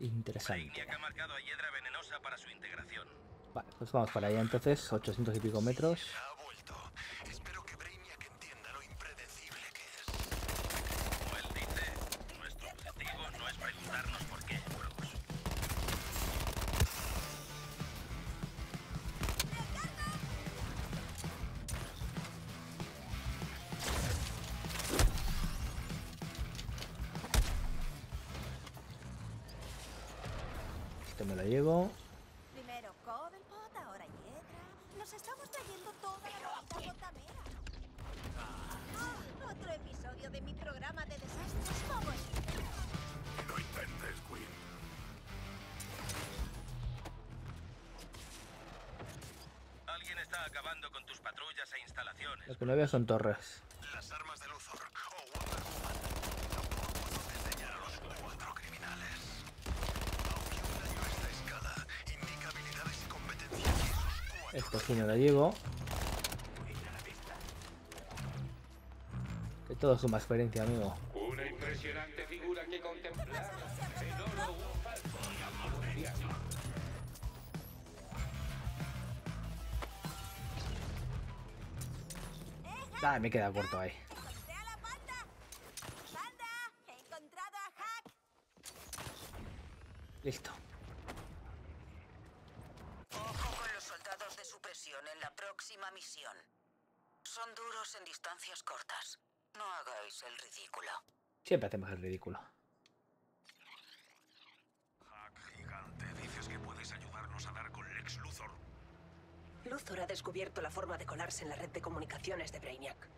interesante. Brainiac ha marcado a hiedra venenosa para su integración. Vale, pues vamos para allá entonces, 800 y pico metros. Son torres. Las armas de Luthor o Wonder Woman. Tampoco a los cuatro criminales. Aunque un daño a esta escala indica habilidades y competencias de esos cuatro. Esto sí no lo llevo. Que todo suma experiencia, amigo. Ah, me corto ahí. ¡He encontrado a Hack! Listo. Ojo con los soldados de supresión en la próxima misión. Son duros en distancias cortas. No hagáis el ridículo. Siempre hacemos el ridículo. Descubierto la forma de colarse en la red de comunicaciones de Brainiac.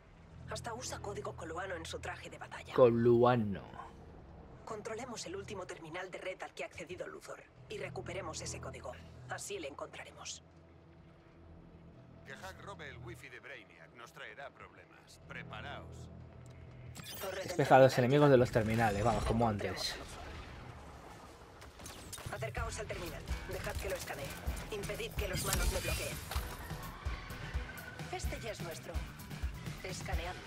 Hasta usa código coluano en su traje de batalla. Coluano. Controlemos el último terminal de red al que ha accedido Luthor y recuperemos ese código. Así le encontraremos. Que Hack robe el wifi de Brainiac nos traerá problemas. Preparaos. Despeja a los enemigos de los terminales, vamos, como antes. Acercaos al terminal. Dejad que lo escanee. Impedid que los manos me bloqueen. Este ya es nuestro. Escaneando.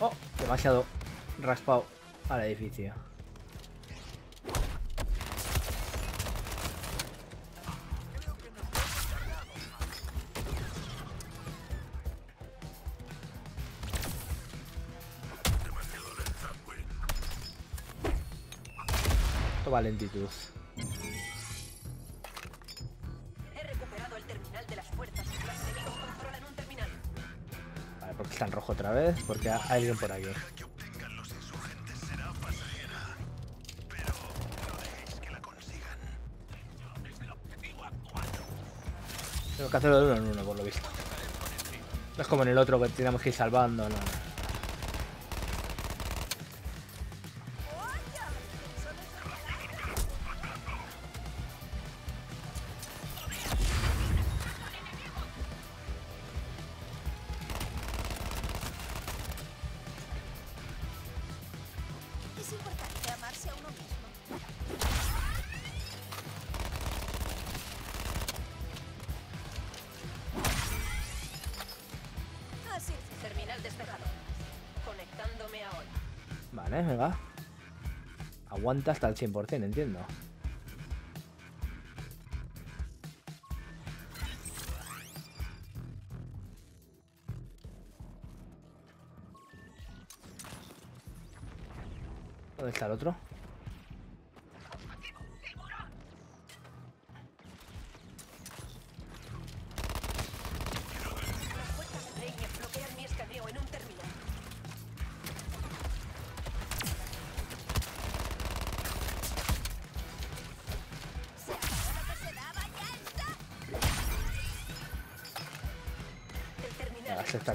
Oh, demasiado raspado al edificio. Toma lentitud. He recuperado el terminal de las fuerzas. Los enemigos controlan un terminal. Vale, porque está en rojo otra vez, porque hay alguien por aquí. Tengo que hacerlo de uno en uno, por lo visto. No es como en el otro que tenemos que ir salvando, no. Aguanta hasta el 100%, entiendo. ¿Dónde está el otro?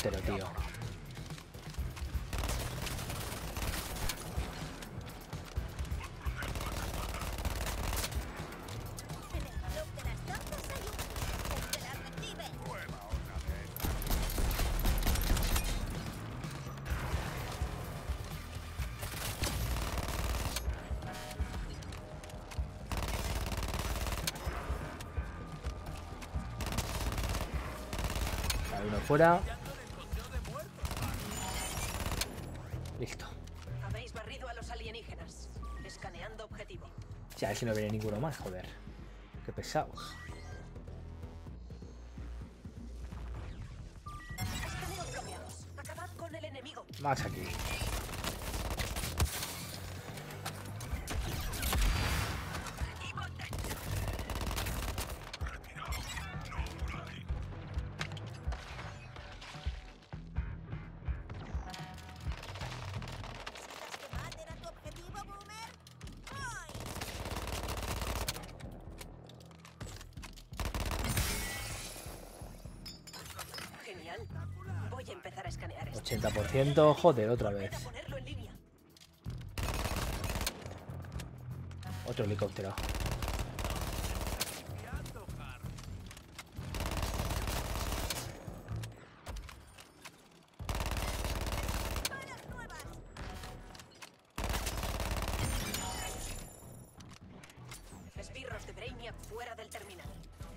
ser una humana. El puto fuera. Listo. Habéis barrido a los alienígenas. Escaneando objetivo. Ya, si no viene ninguno más, joder. Qué pesados. Más aquí. 80%, joder, otra vez. Otro helicóptero.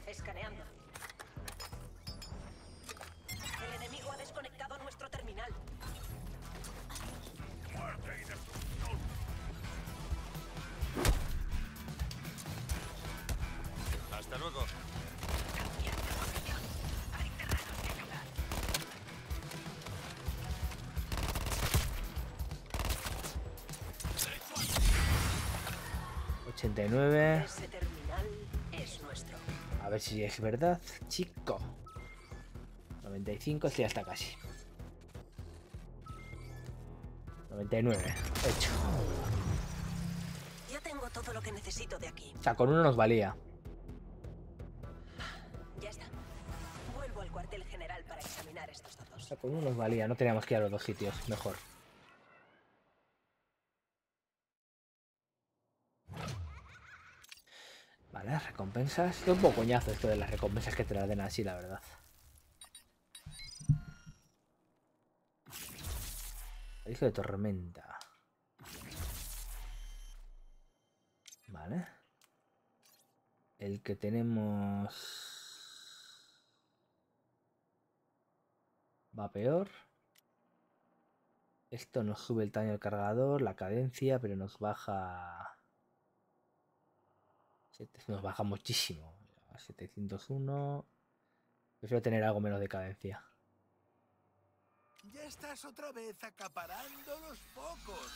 Escaneando. El enemigo ha desconectado nuestro terminal. Hasta luego. ¿89? Ese terminal es nuestro. A ver si es verdad, chico. 95, sí, ya está casi. 99, hecho. Ya tengo todo lo que necesito de aquí. O sea, con uno nos valía. Ya está. Vuelvo al cuartel general para examinar estos O datos. sea, con uno nos valía, no teníamos que ir a los dos sitios, mejor. Vale, recompensas. Es un poco coñazo esto de las recompensas que te las den así, la verdad. Hijo de tormenta. Vale. El que tenemos... Va peor. Esto nos sube el tamaño del cargador, la cadencia, pero nos baja... Nos baja muchísimo. A 701. Prefiero tener algo menos de cadencia. Ya estás otra vez acaparando los focos.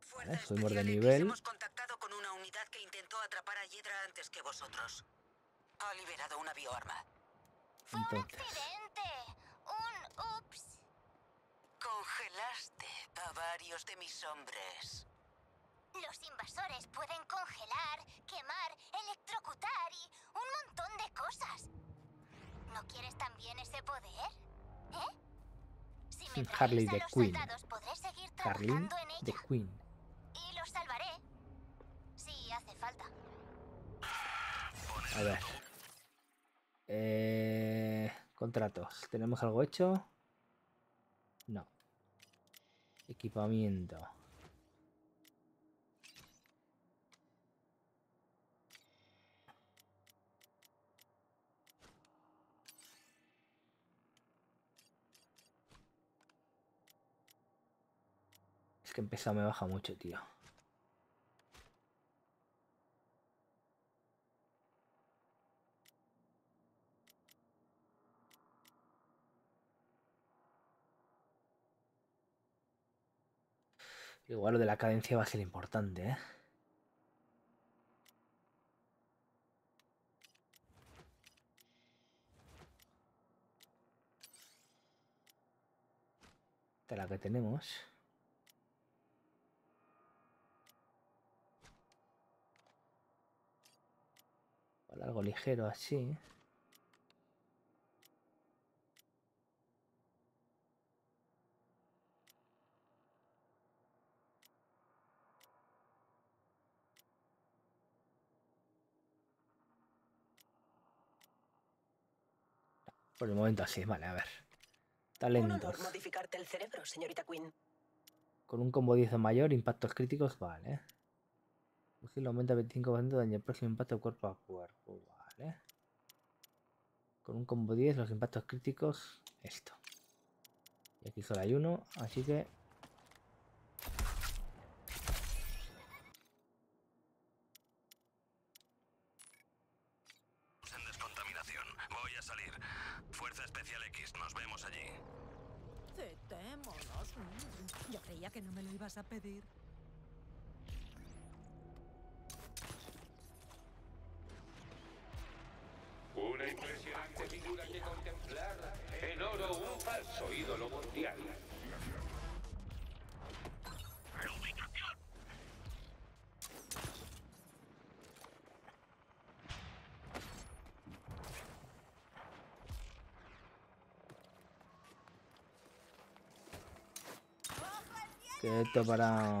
Fuerza subimos de Especial X, nivel. Hemos contactado con una unidad que intentó atrapar a Hiedra antes que vosotros. Ha liberado una bioarma. Entonces, ¡Accidente! ¡Un ups! Congelaste a varios de mis hombres. Los invasores pueden congelar, quemar, electrocutar y un montón de cosas. ¿No quieres también ese poder? ¿Eh? Si me Harley los Queen. soldados, podré seguir Harley de. Queen. Y los salvaré. Si hace falta. A ver. Eh, contratos. ¿Tenemos algo hecho? No. Equipamiento. Que empezado me baja mucho, tío. Igual lo de la cadencia va a ser importante, ¿eh? La que tenemos. Algo ligero así. Por el momento así, vale, a ver. Un Talentos. modificarte el cerebro, señorita Quinn. Con un combo 10 o mayor, impactos críticos, vale. Fusil aumenta 25% de daño al próximo impacto cuerpo a cuerpo, vale. Con un combo 10, los impactos críticos, esto. Y aquí solo hay uno, así que... En descontaminación. Voy a salir. Fuerza Especial X, nos vemos allí. Citémonos. Mm, Yo creía que no me lo ibas a pedir. Una impresionante figura que contemplar. En oro, un falso ídolo mundial. Que esto para...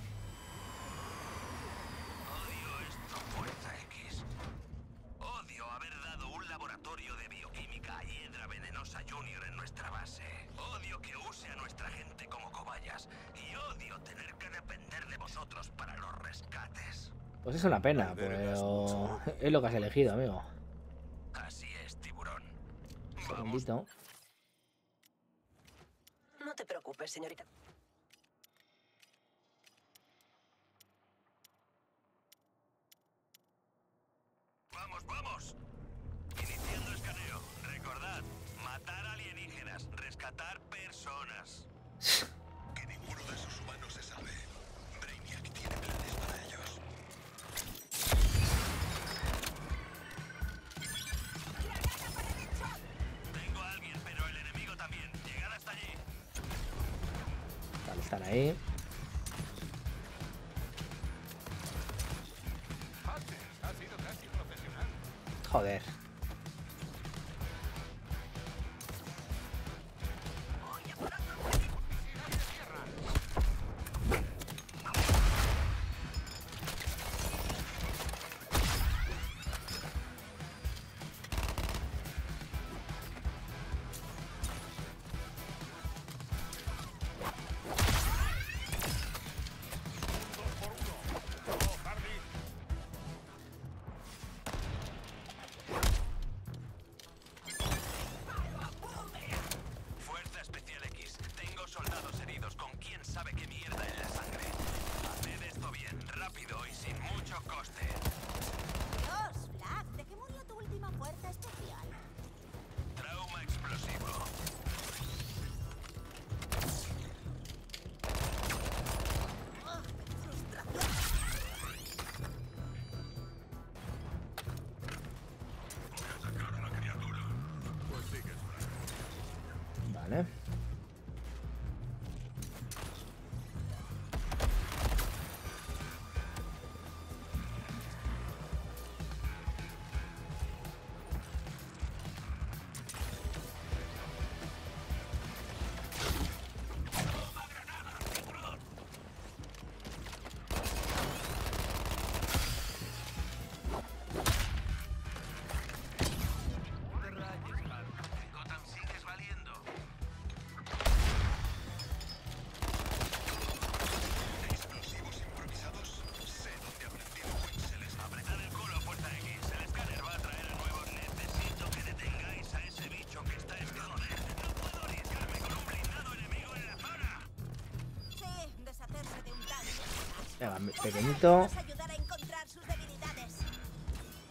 es una pena, pero... Es lo que has elegido, amigo. Así es, tiburón. Un Vamos. No te preocupes, señorita. ね。Venga, pequeñito.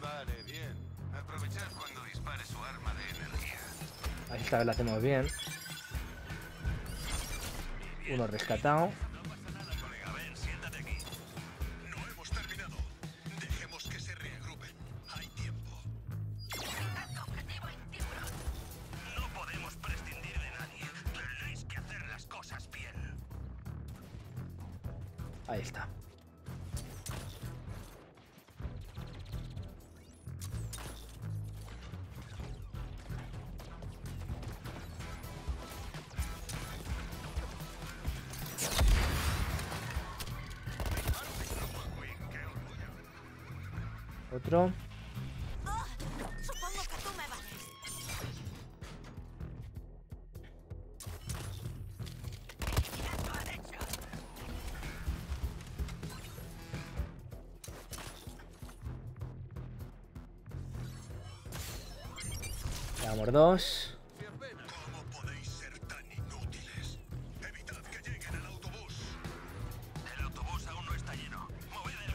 Vale, bien. Aprovechad cuando dispare su arma de energía. Ahí esta vez lo hacemos bien. Uno rescatado.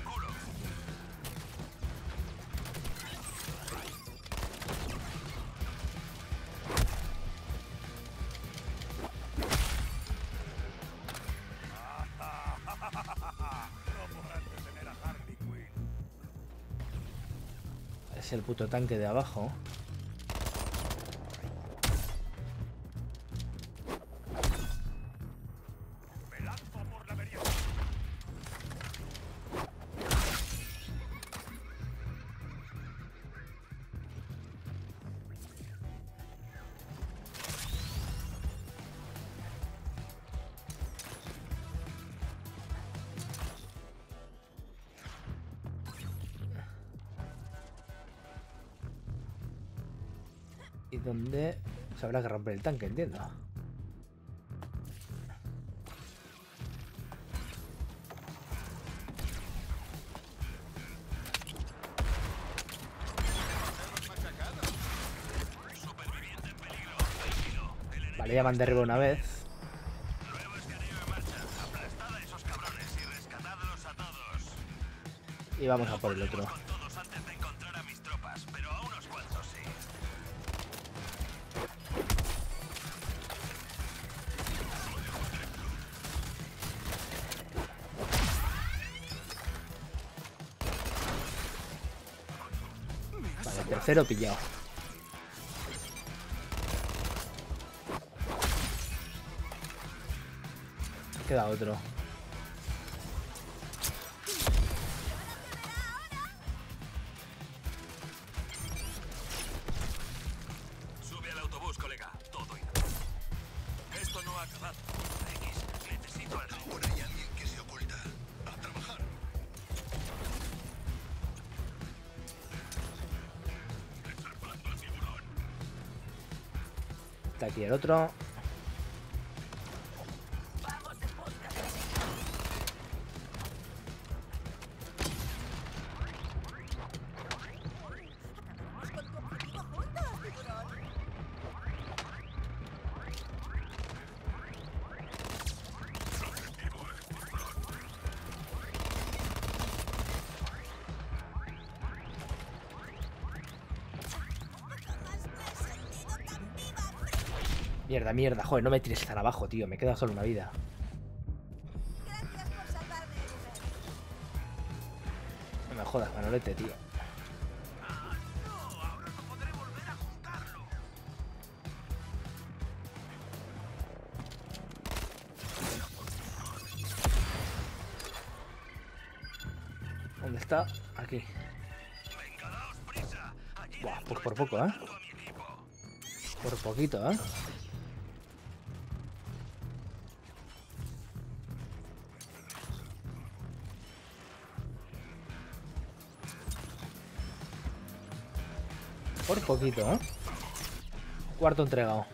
Culo. Es el puto tanque de abajo. Habrá que romper el tanque, entiendo. Vale, ya me han derribado una vez. Y vamos a por el otro. Tercero pillado. Queda otro. Aquí el otro. Mierda, mierda. Joder, no me tires tan abajo, tío. Me queda solo una vida. No me jodas, Manolete, tío. ¿Dónde está? Aquí. Buah, pues por poco, ¿eh? Por poquito, ¿eh? Por poquito, ¿eh? Cuarto entregado.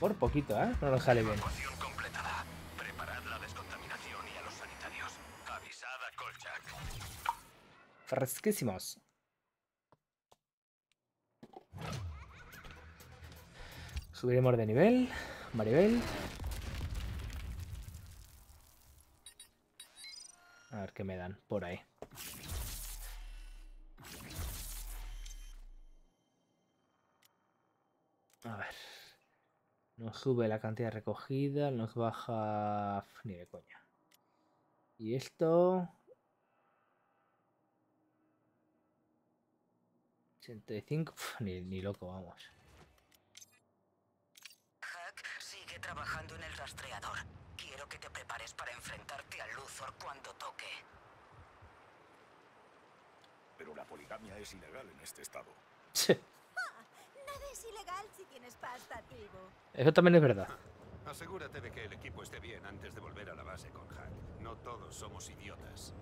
Por poquito, ¿eh? No nos sale bien. Evacuación completada. Preparad la descontaminación y a los sanitarios. Avisad a Kolchak. Fresquísimos. Subiremos de nivel. Maribel. A ver qué me dan por ahí. A ver. Nos sube la cantidad recogida, nos baja... Ni de coña. Y esto... 85... pf, ni, ni loco, vamos. Hack sigue trabajando en el rastreador. Quiero que te prepares para enfrentarte a Luthor cuando toque. Pero la poligamia es ilegal en este estado. Nada es ilegal si tienes pasta, Tibo. Eso también es verdad. Asegúrate de que el equipo esté bien antes de volver a la base con Hack. No todos somos idiotas.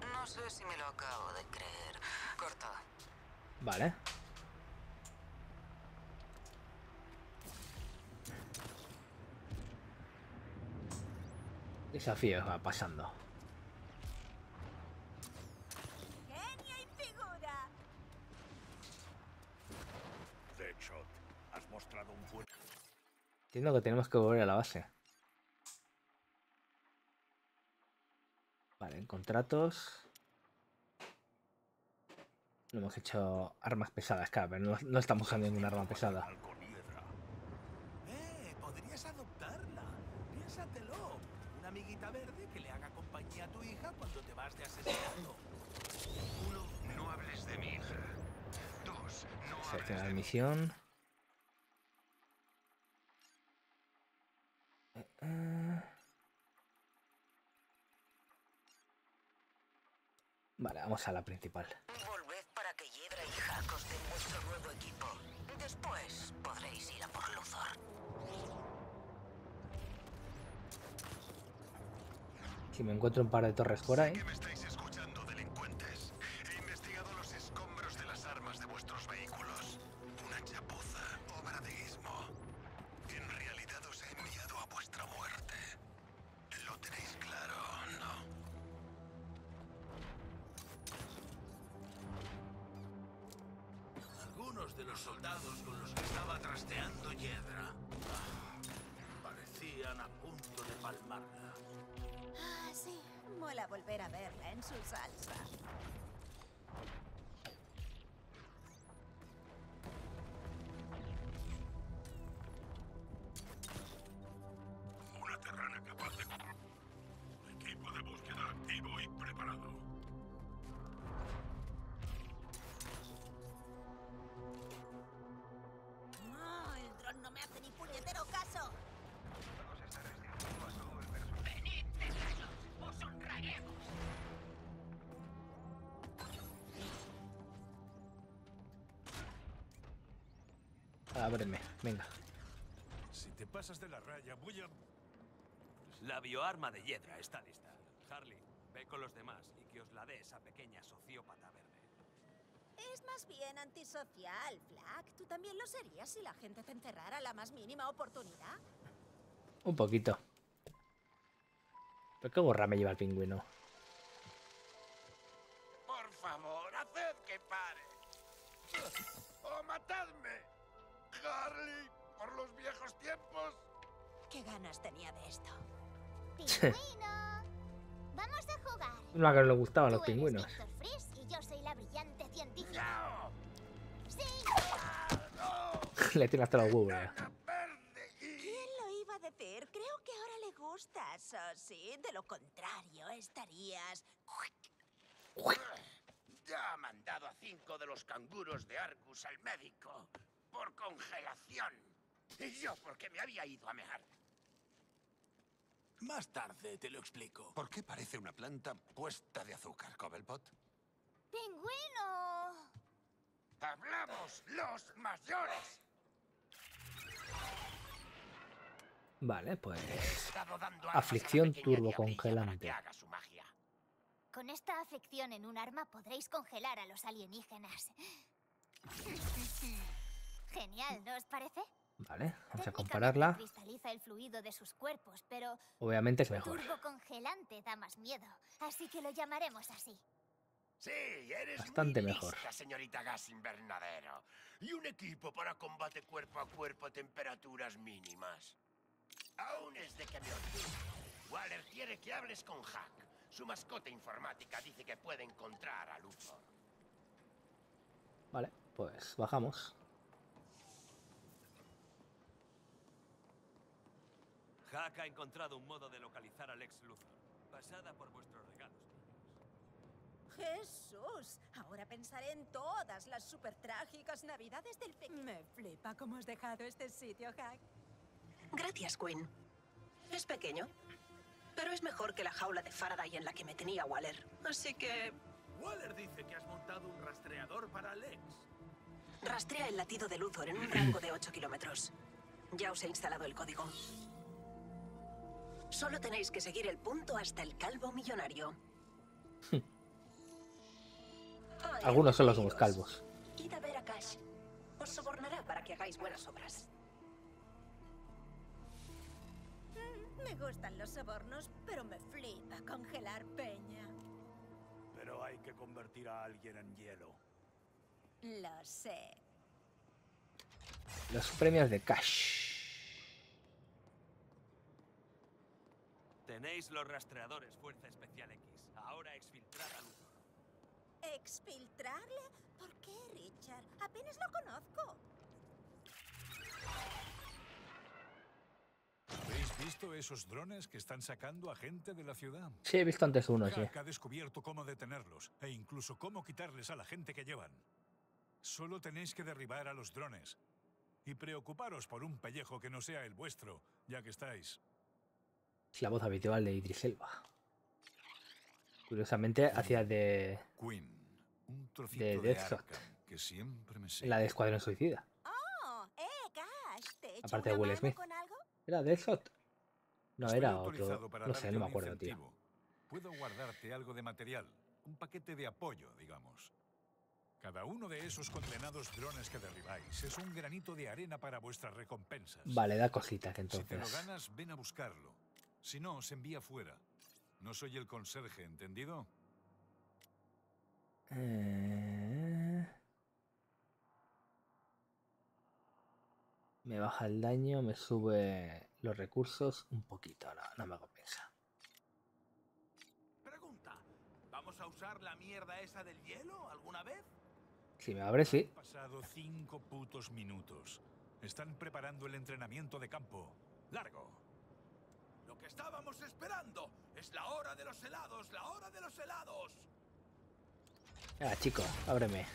No sé si me lo acabo de creer. Corta. Vale. Desafío va pasando. Un buen... Entiendo que tenemos que volver a la base. Vale, en contratos. No hemos hecho armas pesadas, claro, pero no, no estamos usando ninguna arma pesada. ¡Eh! Podrías adoptarla. Piénsatelo. Una amiguita verde que le haga compañía a tu hija cuando te vas de asesinato. Uno, no hables de mi hija. Dos, no hables Seleccionar de mi misión. Vale, vamos a la principal. Volved para que Hiedra y Hack os den vuestro nuevo equipo. Después podréis ir a por Luthor. Si me encuentro un par de torres por ahí. que Ábreme, venga. Si te pasas de la raya, voy a... La bioarma de Hiedra está lista. Harley, ve con los demás y que os la dé esa pequeña sociópata verde. Es más bien antisocial, Flack. Tú también lo serías si la gente te encerrara a la más mínima oportunidad. Un poquito. ¿Pero qué gorra me lleva el pingüino? Harley, por los viejos tiempos. ¿Qué ganas tenía de esto? ¡Pingüino! Vamos a jugar. No, que no le gustaban Tú los pingüinos. Y yo soy la brillante científica. ¡No! ¡Sí! le tiene hasta los huevos. ¿Quién lo iba a decir? Creo que ahora le gustas, ¿o sí? De lo contrario, estarías... Ya ha mandado a cinco de los canguros de Argus al médico por congelación. Y yo porque me había ido a mear. Más tarde te lo explico. ¿Por qué parece una planta puesta de azúcar, Cobblepot? ¡Pingüino! ¡Hablamos los mayores! Vale, pues. Aflicción turbocongelante. Con esta aflicción en un arma podréis congelar a los alienígenas. Genial, ¿no os parece? Vale, vamos a compararla. cristaliza el fluido de sus cuerpos, pero Obviamente es mejor. turbocongelante da más miedo, así que lo llamaremos así. Sí, eres Bastante muy mejor. lista, señorita gas invernadero. Y un equipo para combate cuerpo a cuerpo a temperaturas mínimas. Aún es de que me. Waller quiere que hables con Hack. Su mascota informática dice que puede encontrar a Luthor. Vale, pues bajamos. Hack ha encontrado un modo de localizar al ex Luthor. Pasada por vuestros regalos. ¡Jesús! Ahora pensaré en todas las super trágicas navidades del pe... Me flipa cómo has dejado este sitio, Hack. Gracias, Quinn. Es pequeño, pero es mejor que la jaula de Faraday en la que me tenía Waller. Así que Waller dice que has montado un rastreador para Lex. rastrea el latido de Luthor en un rango de 8 kilómetros. Ya os he instalado el código. Solo tenéis que seguir el punto hasta el calvo millonario. Algunos solo somos calvos. Id a ver a Cash. Os sobornará para que hagáis buenas obras. Mm, Me gustan los sobornos, pero me flipa congelar peña. Pero hay que convertir a alguien en hielo. Lo sé. Los premios de Cash. Tenéis los rastreadores Fuerza Especial X. Ahora exfiltrad a Luthor. ¿Exfiltrarle? ¿Por qué, Richard? Apenas lo conozco. ¿Habéis visto esos drones que están sacando a gente de la ciudad? Sí, he visto antes uno, sí. Ha descubierto cómo detenerlos e incluso cómo quitarles a la gente que llevan. Solo tenéis que derribar a los drones. Y preocuparos por un pellejo que no sea el vuestro, ya que estáis. Es la voz habitual de Idris Elba. Curiosamente, hacía de Quinn, un trocito De de, Deathshot. Arkham que siempre me la de Escuadrón Suicida. Oh, eh, Cash, ¿te he Aparte de Will Smith. ¿Era Deathshot? No, Estoy era otro. No sé, no me acuerdo, tío. Puedo guardarte algo de material, un paquete de apoyo, digamos. Cada uno de esos condenados drones que derribáis es un granito de arena para vuestras recompensas. Vale, da cositas Si te lo entonces. ganas, ven a buscarlo. Si no, se envía fuera. No soy el conserje, ¿entendido? Eh, Me baja el daño, me sube los recursos un poquito. No, no me compensa. Pregunta, ¿vamos a usar la mierda esa del hielo alguna vez? Si me abre, sí. Han pasado cinco putos minutos. Están preparando el entrenamiento de campo. ¡Largo! Lo que estábamos esperando es la hora de los helados, la hora de los helados. Ah, chico, ábreme.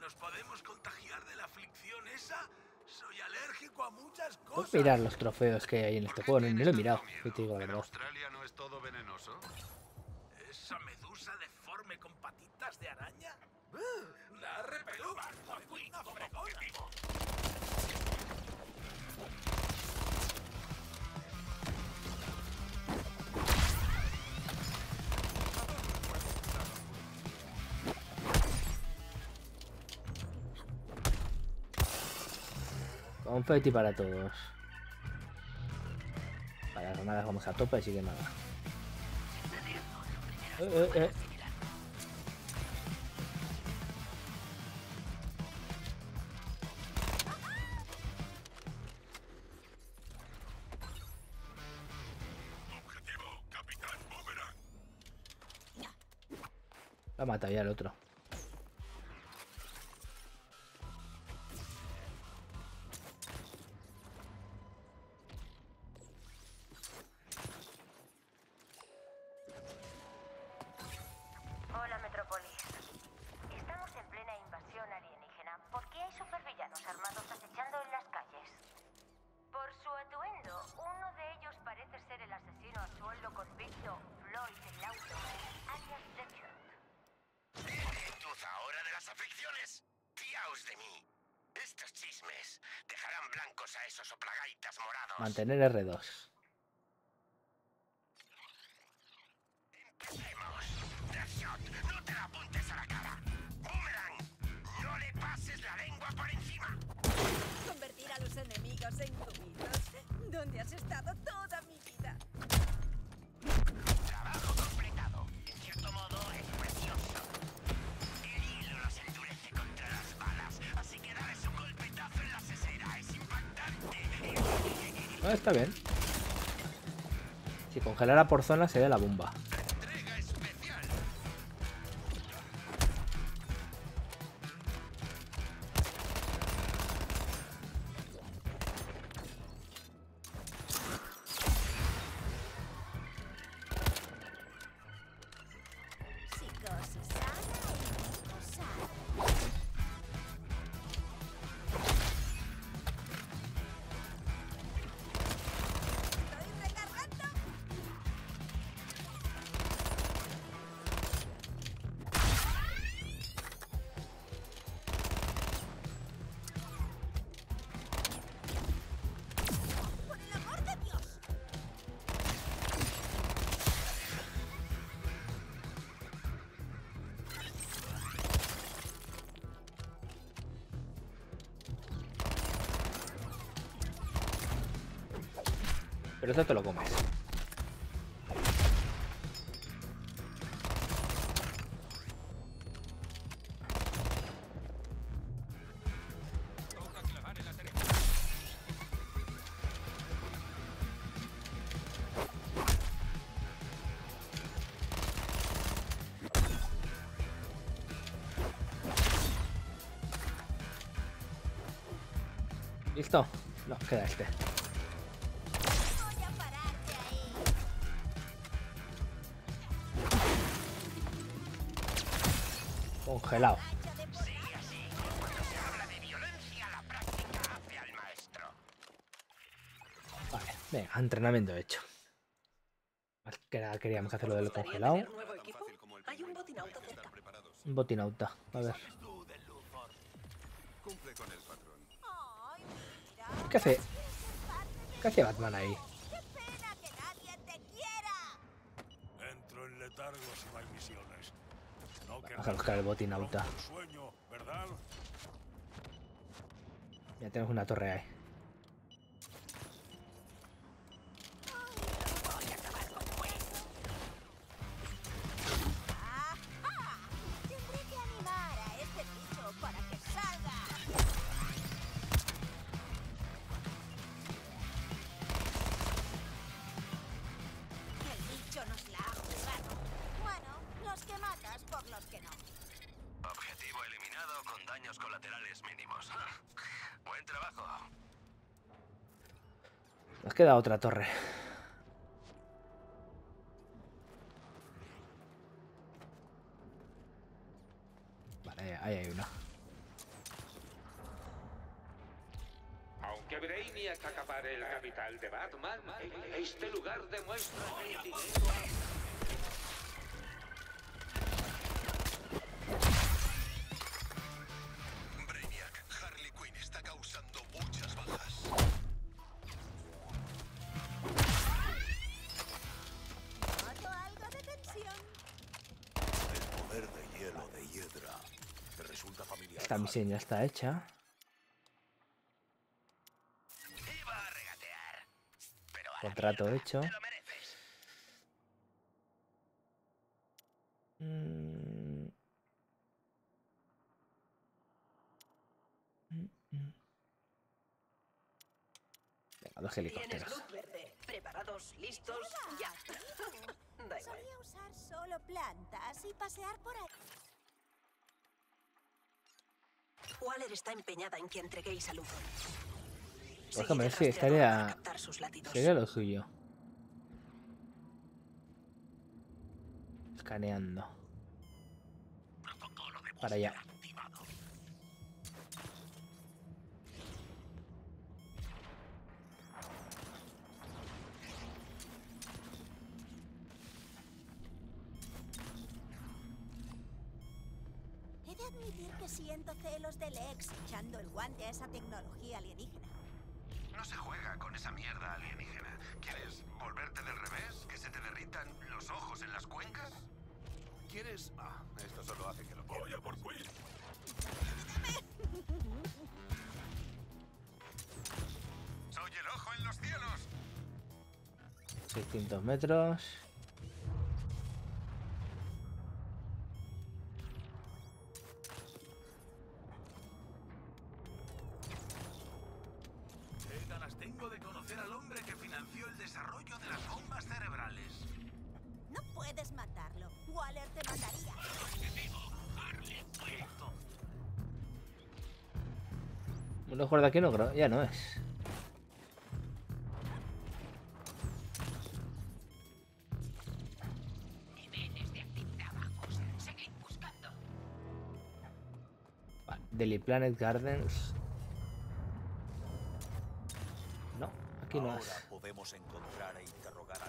¿Nos podemos contagiar de la aflicción esa? Soy alérgico a muchas Puedo cosas. mirar los trofeos que hay en este juego. No, lo he mirado. te digo la ¿En verdad. Australia no es todo venenoso? ¿Esa medusa deforme con patitas de araña? ¡Uh! ¡La repeluda! ¡Una fregona! Confetti para todos. Para las granadas vamos a tope, así que nada. Eh, eh, ha matado ya el otro. Mantener R2. Ah, está bien. Si congelara por zona sería la bomba. Pero eso te lo comes. ¿Listo? No, queda este. Maestro. Vale, venga, entrenamiento hecho. Más que nada queríamos hacer lo del congelado. Un botinauta cerca. Un botinauta. A ver. ¿Qué hace? ¿Qué hace Batman ahí? ¡Qué pena que nadie te quiera! Entro en letargo si no hay misiones. A buscar el sueño, ¿verdad? Ya tenemos una torre ahí. Queda otra torre. Esta misión ya está hecha. Iba a regatear. Pero ahora Contrato hecho. te lo mereces. Mm. Venga, dos helicópteros. Preparados, listos, ya. Solía usar solo plantas y pasear por ahí. Waller está empeñada en que entreguéis a Luthor. Por ejemplo, para estaría. Sería lo suyo. Escaneando. Para allá. Siento celos del ex echando el guante a esa tecnología alienígena. No se juega con esa mierda alienígena. ¿Quieres volverte del revés? ¿Que se te derritan los ojos en las cuencas? ¿Quieres? Ah, esto solo hace que lo Voy a por Quill. ¡Soy el ojo en los cielos! 600 metros. No creo, ya no es. Vale, Daily Planet Gardens. No, aquí no es. podemos encontrar e interrogar a.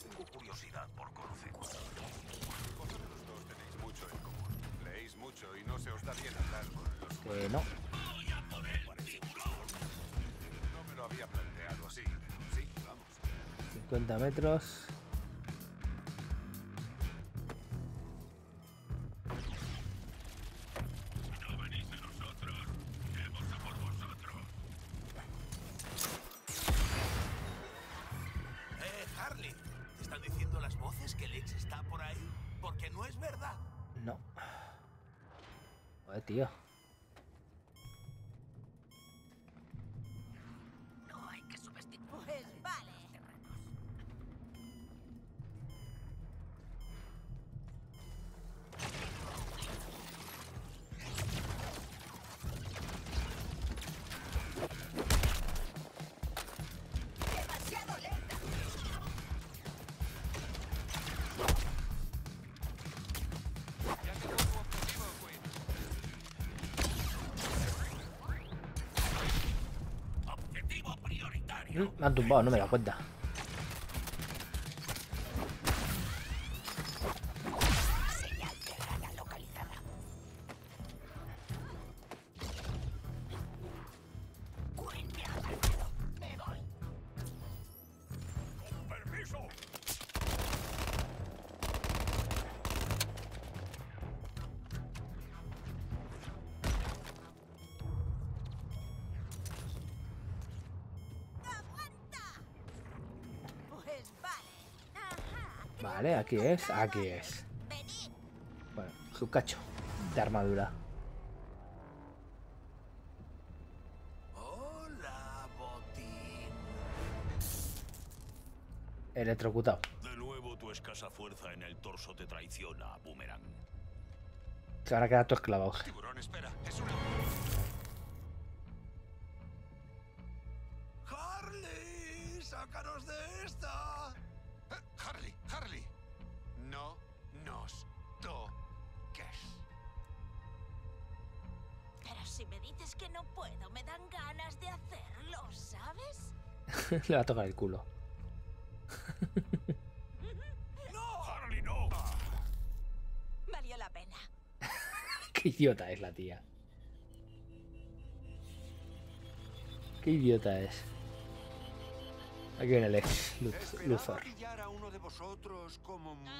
Tengo curiosidad por conocer. Vosotros dos tenéis mucho en común. Leéis mucho y no se os da bien hablar con los Que no. Lo había planteado así, sí, vamos. 50 metros. Me han tumbado, no me da cuenta. Aquí es, aquí es. Bueno, su cacho de armadura. Hola, botín. Electrocutado. De nuevo tu escasa fuerza en el torso te traiciona, Boomerang. Se van a quedar todos clavados. Tiburón, espera. Si me dices que no puedo, me dan ganas de hacerlo, ¿sabes? Le va a tocar el culo. ¡No! ¡Harley, no! Valió la pena. Qué idiota es la tía. Qué idiota es. Aquí viene Lex Luthor. pillar a uno de vosotros como mucho.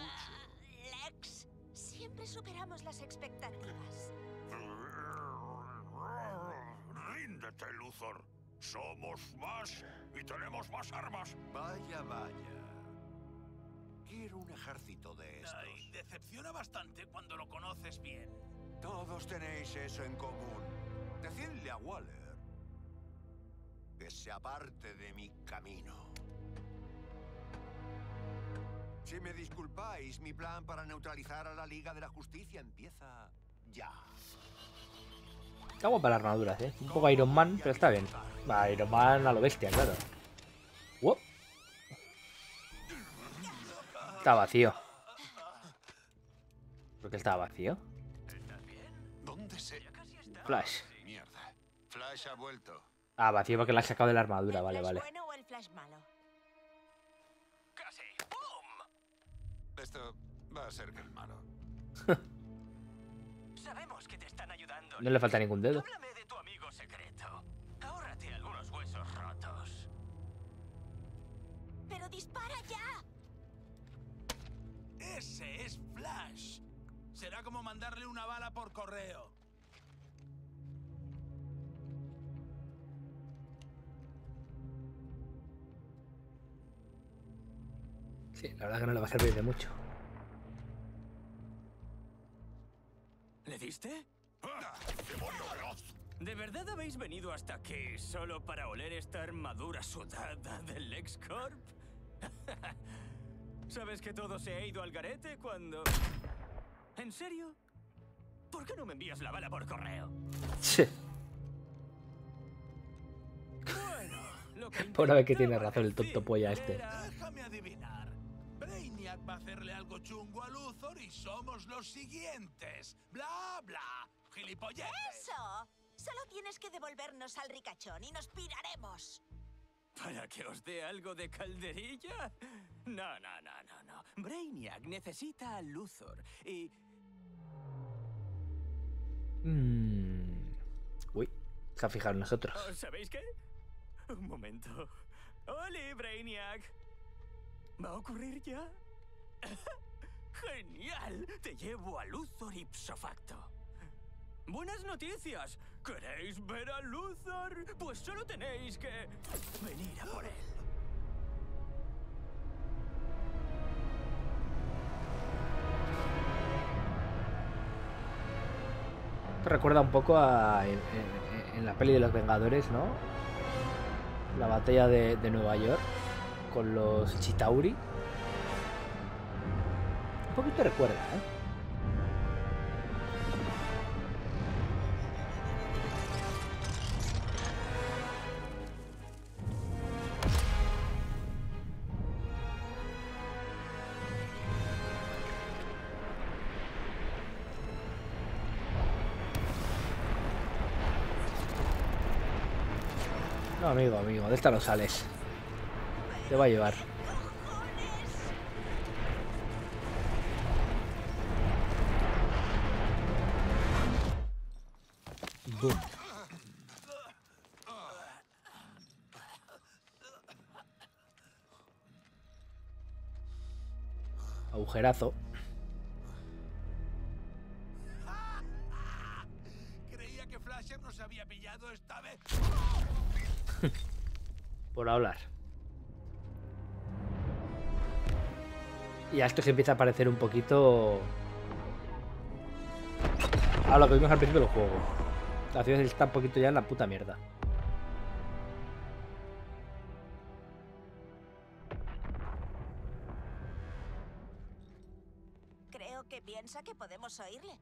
Lex, siempre superamos las expectativas. Ríndete, Luthor. Somos más y tenemos más armas. Vaya, vaya. Quiero un ejército de estos. Ay, decepciona bastante cuando lo conoces bien. Todos tenéis eso en común. Decidle a Waller que se aparte de mi camino. Si me disculpáis, mi plan para neutralizar a la Liga de la Justicia empieza ya. Está guapa la armadura, ¿eh? Un poco Iron Man, pero está bien. Va, Iron Man a lo bestia, claro. Uop. Está vacío. ¿Por qué estaba vacío? ¿Dónde se...? Flash. Mierda. Flash ha vuelto. Ah, vacío porque la has sacado de la armadura, ¿El vale, flash vale. bueno o el flash malo? Casi. ¡Bum! Esto va a ser que el malo. Sabemos que te están. No le falta ningún dedo. Háblame de tu amigo secreto. Ahórrate algunos huesos rotos. ¡Pero dispara ya! Ese es Flash. Será como mandarle una bala por correo. Sí, la verdad que no le va a servir de mucho. ¿Le diste? ¿De verdad habéis venido hasta aquí solo para oler esta armadura sudada del LexCorp? ¿Sabes que todo se ha ido al garete cuando... ¿En serio? ¿Por qué no me envías la bala por correo? Sí. Bueno, lo que Por una vez que tiene razón el tonto polla este. Déjame adivinar. Brainiac va a hacerle algo chungo a Luthor y somos los siguientes. Bla, bla. Gilipolleces. ¡Eso! Solo tienes que devolvernos al ricachón y nos piraremos. ¿Para que os dé algo de calderilla? No, no, no, no, no. Brainiac necesita a Luthor y... Mm. Uy, se ha fijado en nosotros. ¿Oh, ¿Sabéis qué? Un momento. ¡Oli, Brainiac! ¿Va a ocurrir ya? ¡Genial! Te llevo a Luthor ipso facto. ¡Buenas noticias! ¿Queréis ver a Luthor? Pues solo tenéis que venir a por él. Recuerda un poco a en, la peli de los Vengadores, ¿no? La batalla de Nueva York con los Chitauri. Un poquito recuerda, ¿eh? De esta no sales. Te va a llevar. Boom. Agujerazo. Creía que Flasher nos había pillado esta vez. Por hablar. Y a esto se empieza a parecer un poquito a lo que vimos al principio del juego. La ciudad está un poquito ya en la puta mierda. Creo que piensa que podemos oírle.